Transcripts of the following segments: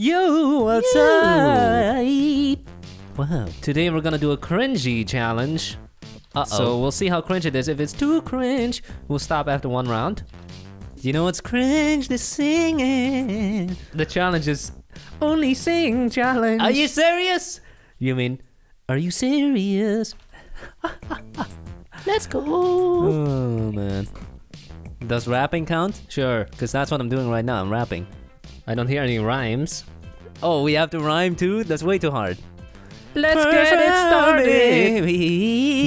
Yo, what's Yo. up? Wow. Today we're gonna do a cringy challenge. Uh oh. So we'll see how cringe it is. If it's too cringe, we'll stop after one round. you know what's cringe? The singing. The challenge is only sing challenge. Are you serious? You mean, are you serious? Let's go. Oh man. Does rapping count? Sure. Because that's what I'm doing right now. I'm rapping. I don't hear any rhymes. Oh, we have to rhyme too? That's way too hard. Let's get it started.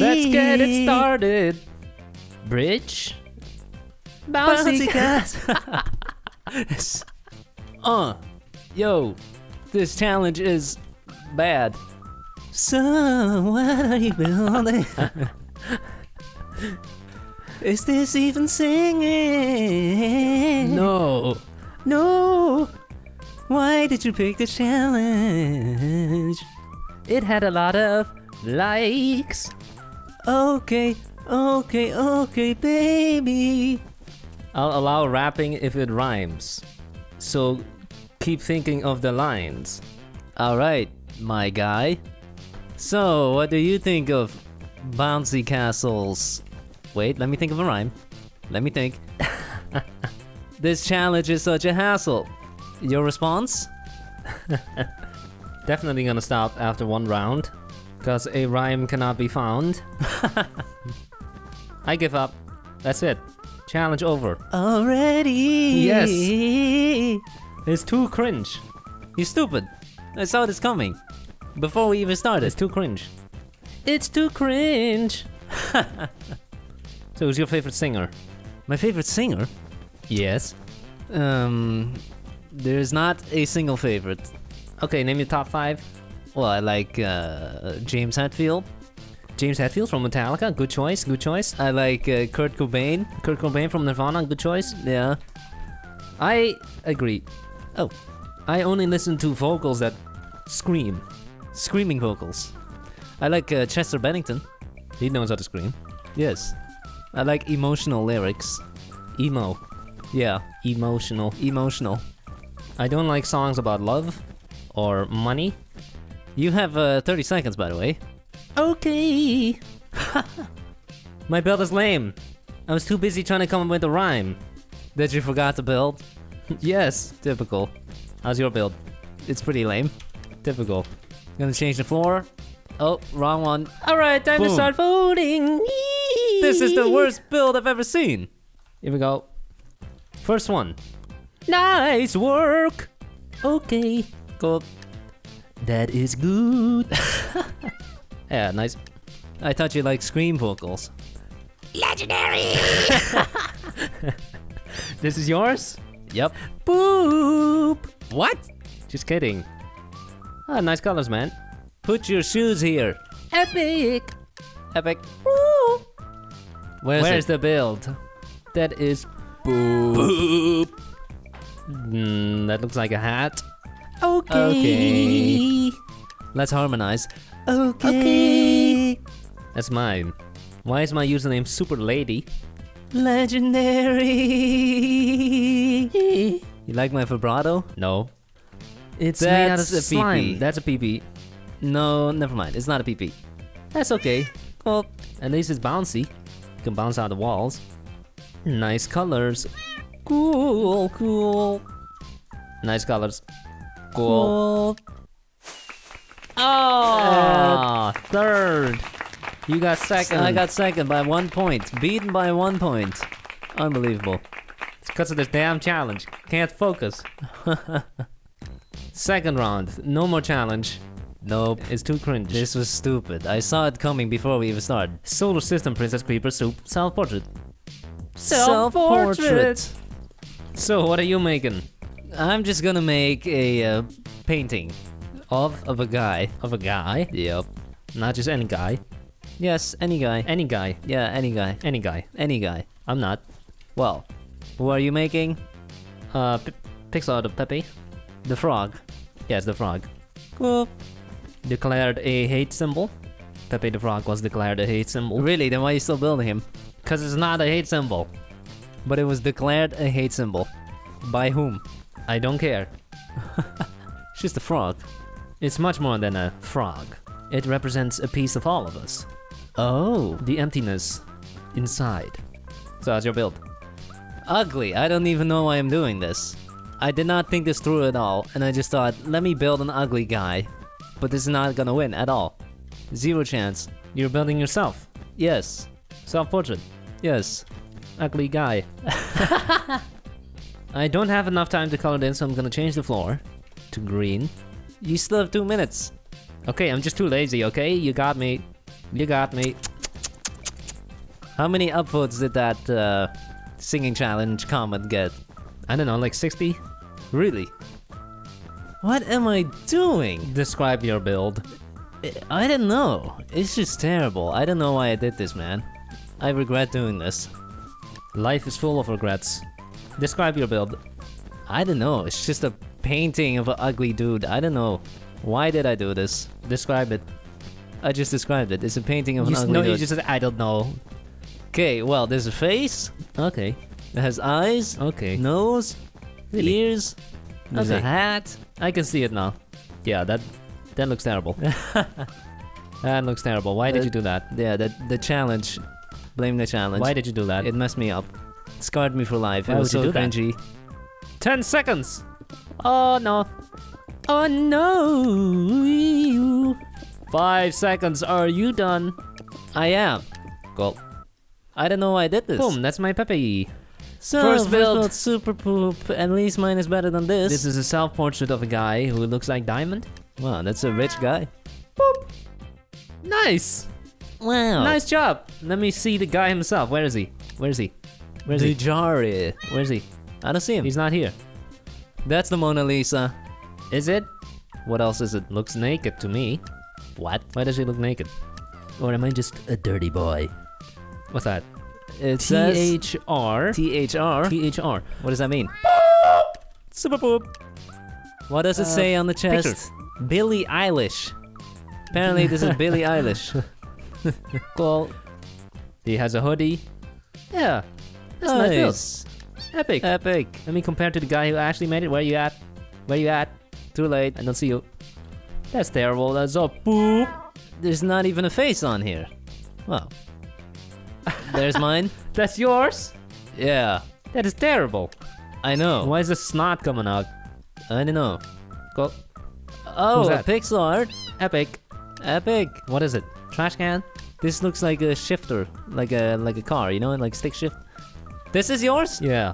Let's get it started. Bridge. Bouncy, Bouncy cast. Uh, yo, this challenge is bad. So, what are you building? is this even singing? No. No. Why did you pick the challenge? It had a lot of likes. Okay, okay, okay, baby. I'll allow rapping if it rhymes. So keep thinking of the lines. All right, my guy. So, what do you think of bouncy castles? Wait, let me think of a rhyme. Let me think. this challenge is such a hassle. Your response? Definitely gonna stop after one round. Cause a rhyme cannot be found. I give up. That's it. Challenge over. Already. Yes. It's too cringe. You're stupid. I saw this coming. Before we even started. It's too cringe. It's too cringe. so who's your favorite singer? My favorite singer? Yes. Um, there's not a single favorite. Okay, name your top five. Well, I like uh, James Hetfield. James Hetfield from Metallica, good choice, good choice. I like uh, Kurt Cobain. Kurt Cobain from Nirvana, good choice. Yeah. I agree. Oh, I only listen to vocals that scream. screaming vocals. I like uh, Chester Bennington. He knows how to scream. Yes. I like emotional lyrics. Emo, Yeah, emotional. emotional. I don't like songs about love or money. You have uh, 30 seconds, by the way. Okay. My build is lame. I was too busy trying to come up with a rhyme. That you forgot to build. yes, Typical. how's your build? It's pretty lame. Typical. Gonna change the floor. Oh, wrong one. Alright, time to start voting. This is the worst build I've ever seen. Here we go. First one. Nice work. Okay. Cool. That is good. yeah, nice. I thought you liked scream vocals. Legendary! this is yours? Yep. Boop. What? Just kidding. Ah, nice colors, man. Put your shoes here. Epic. Epic. Where's, Where's it? the build? That is boop. Mm, that looks like a hat. Okay. Let's harmonize. Okay. That's mine. Why is my username Super Lady? Legendary. you like my vibrato? No. It's made out of That's a. PP. That's a PP. No, never mind. It's not a PP. That's okay. Well, At least it's bouncy. You can bounce out the walls. Nice colors. Cool, cool. Nice colors. Cool. cool. Oh, ah, third. You got second. I got second by one point. Beaten by one point. Unbelievable. It's because of this damn challenge. Can't focus. Second round. No more challenge. Nope. It's too cringe. This was stupid. I saw it coming before we even started. Solar System Princess Creeper Soup Self-Portrait. Self-portrait. So, what are you making? I'm just gonna make a uh, painting Of of a guy. of a guy? Yep. Not just any guy. Yes, any guy. Any guy. Yeah, any guy. Any guy. Any guy. I'm not. Well, who are you making? Uh, P- Pixel of Pepe. The frog. Yes, the frog. Cool. Declared a hate symbol. Pepe the Frog was declared a hate symbol. Really? Then why are you still building him? Because it's not a hate symbol. But it was declared a hate symbol. By whom? I don't care. Just a frog. It's much more than a frog. It represents a piece of all of us. Oh. The emptiness inside. So how's your build? Ugly. I don't even know why I'm doing this. I did not think this through at all, and I just thought, let me build an ugly guy. But this is not gonna win at all. Zero chance. You're building yourself. Yes. Self-portrait. Yes. Ugly guy. I don't have enough time to color it in, so I'm gonna change the floor to green. You still have two minutes. Okay, I'm just too lazy, okay? You got me. You got me. How many upvotes did that uh, singing challenge comment get? I don't know, like 60? Really? What am I doing? Describe your build. I- I don't know. It's just terrible. I don't know why I did this, man. I regret doing this. Life is full of regrets. Describe your build. I don't know. It's just a painting of an ugly dude. I don't know. Why did I do this? Describe it. I just described it. It's a painting of You an ugly no, dude. you just said, I don't know. Okay, well, there's a face. Okay, It has eyes, okay. nose, Really? ears. There's a hat. I can see it now. Yeah, that that looks terrible. that looks terrible. Why did Uh, you do that? Yeah, the the challenge. Blame the challenge. Why did you do that? it messed me up? It Scarred me for life. Why it was would you so do that? cringy. 10 seconds! Oh no. Oh no! Five seconds. Are you done? I am. Cool. I don't know why I did this. Boom, that's my Pepe. So, First build. super poop. At least mine is better than this. This is a self-portrait of a guy who looks like Diamond. wow, that's a rich guy. Nice! Wow. Nice job! Let me see the guy himself. Where is he? Where is he? Where is he? Dujari. Where is he? I don't see him. He's not here. That's the Mona Lisa. Is it? What else is it? Looks naked to me. What? Why does he look naked? Or am I just a dirty boy? What's that? It T H R. T H R. T H R. What does that mean? Boop! Super poop. What does it Uh, say on the chest? pictures. Billie Eilish. Apparently, this is Billie Eilish. Cool. He has a hoodie. Yeah. That's nice. nice. Epic. Epic. Let me compare to the guy who actually made it. Where you at? Where you at? Too late. I don't see you. That's terrible. That's all poop. There's not even a face on here. Well. There's mine. That's yours? Yeah. That is terrible. I know. Why is the snot coming out? I don't know. Cool. Oh, pixel art. Epic. Epic. What is it? Trash can? This looks like a shifter, like a like a car, you know, like stick shift. This is yours? Yeah.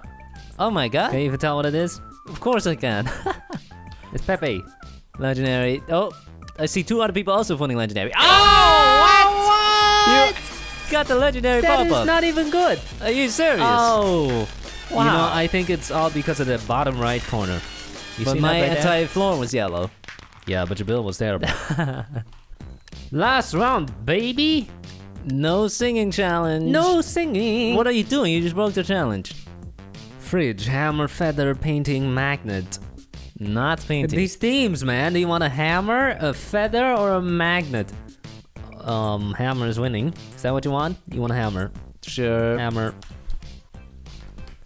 Oh my god. Can you even tell what it is? Of course I can. It's Pepe. legendary. Oh, I see two other people also phoning legendary. Oh, what? you got the legendary That pop is not even good. Are you serious? Oh. Wow. You know, I think it's all because of the bottom right corner. You but see my right there? entire floor was yellow. Yeah, but your bill was terrible. Last round, baby. No singing challenge. No singing. What are you doing? You just broke the challenge. Fridge, hammer, feather, painting, magnet. Not painting. These themes, man. Do you want a hammer, a feather, or a magnet? Um, hammer is winning. Is that what you want? You want a hammer? sure. Hammer.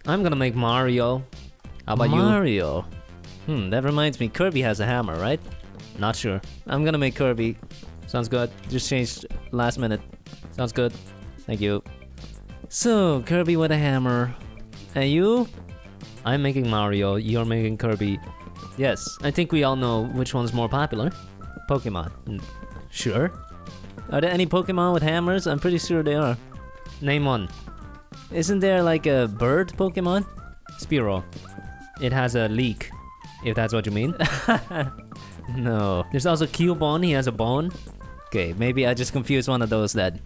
I'm gonna make Mario. How about Mario. Hmm, that reminds me. Kirby has a hammer, right? Not sure. I'm gonna make Kirby. Sounds good. Just changed last minute. Sounds good. Thank you. So, Kirby with a hammer. And you? I'm making Mario. You're making Kirby. Yes, I think we all know which one's more popular. Pokemon. Mm. Sure. Are there any Pokemon with hammers? I'm pretty sure they are. Name one. Isn't there like a bird Pokemon? Spearow. It has a leak, if that's what you mean. No. There's also Cubone. He has a bone. Okay, maybe I just confused one of those that...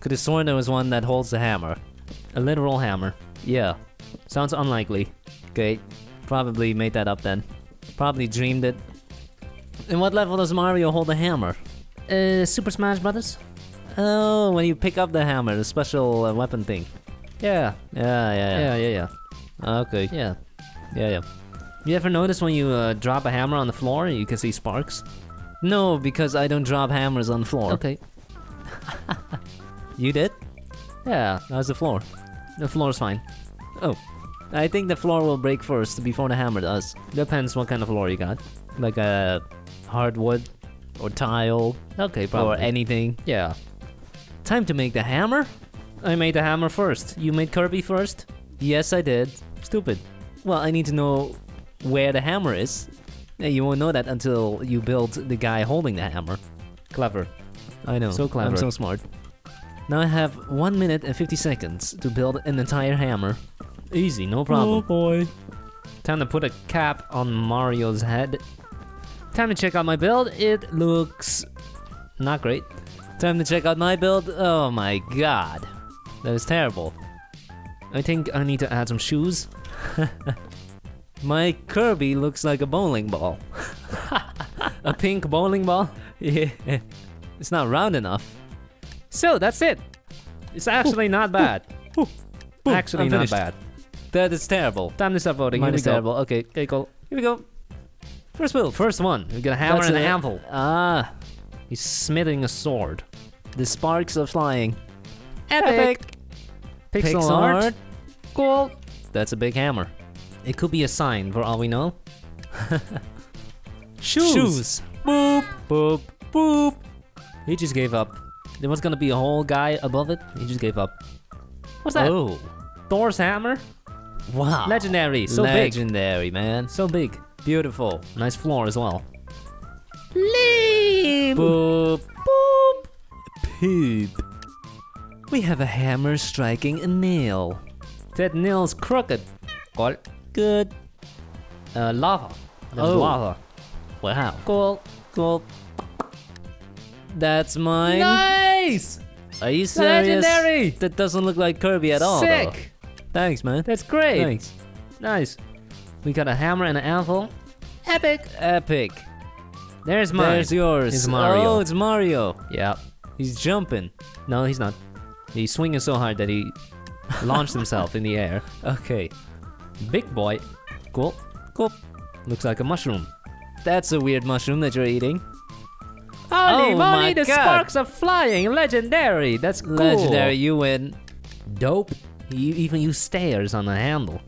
Could have sworn there was one that holds the hammer. A literal hammer. Yeah. Sounds unlikely. Okay. Probably made that up then. Probably dreamed it. In what level does Mario hold a hammer? Uh, Super Smash Brothers? Oh, when you pick up the hammer, the special uh, weapon thing. Yeah. Yeah, yeah, yeah. Yeah, yeah, yeah. Okay. Yeah. Yeah, yeah. You ever notice when you uh, drop a hammer on the floor, you can see sparks? No, because I don't drop hammers on the floor. Okay. You did? Yeah, How's the floor? the floor's fine. Oh. I think the floor will break first before the hammer does. Depends what kind of floor you got. like a hardwood or tile Okay, probably. or anything. yeah. Time to make the hammer? I made the hammer first. You made Kirby first? Yes, I did. Stupid. Well, I need to know where the hammer is. You won't know that until you build the guy holding the hammer. Clever. I know. So clever. I'm so smart. Now I have 1 minute and 50 seconds to build an entire hammer. Easy, no problem. Oh boy. Time to put a cap on Mario's head. Time to check out my build. It looks not great. Time to check out my build. Oh my god. That is terrible. I think I need to add some shoes. My Kirby looks like a bowling ball. A pink bowling ball. Yeah. It's not round enough. So that's it. It's actually not bad. Actually I'm not finished. bad. That is terrible. Time to start voting. Mine Here is go. terrible. Okay, Okay, go. here we go. First build. First one. We got a hammer That's and an anvil. Ah, He's smithing a sword. the sparks are flying. Epic. Pixel, Pixel art. art. Cool. That's a big hammer. It could be a sign for all we know. Shoes. Shoes. Boop. Boop. Boop. He just gave up. There was gonna be a whole guy above it. He just gave up. What's that? Oh, Thor's hammer? wow. Legendary. So Legendary, man. So big. Beautiful. Nice floor as well. Boop. Boop. Poop. We have a hammer striking a nail. That nail's crooked. What? Good. Uh, lava. There's Oh. lava. Wow. Cool. Cool. That's mine. Nice. Are you serious? Legendary. That doesn't look like Kirby at all. though. Sick. Thanks, man. That's great. Thanks. Nice. We got a hammer and an anvil. Epic. Epic. There's mine. There's yours. It's Mario. Oh, it's Mario. Yeah. He's jumping. No, he's not. He's swinging so hard that he launched himself in the air. Okay. Big boy. Cool. Cool. Looks like a mushroom. That's a weird mushroom that you're eating. Holy Oh moly, my the God. sparks are flying. Legendary. That's cool. Legendary, you win. Dope. You even use stairs on the handle.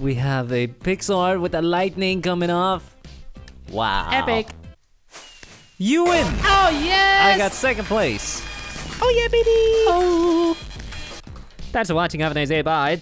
We have a pixel art with the lightning coming off. Wow. Epic. You win. Oh, yes. I got second place. Oh, yeah, baby. Oh. Thanks for watching. Have a nice day. Bye.